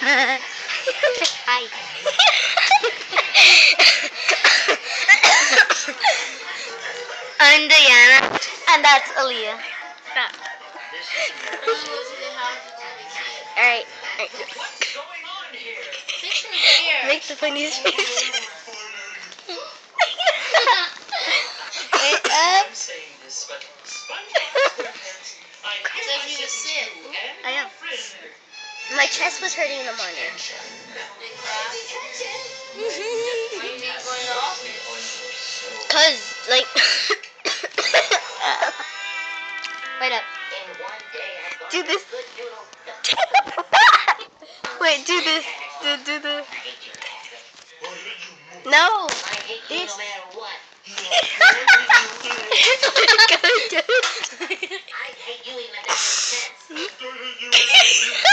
Hi. I'm Diana, and that's Aaliyah. Stop. Alright. Make the funniest face. Wait up. My chest was hurting in the morning. Cause like Wait up. Do this. Wait, do this. Do do the No. This.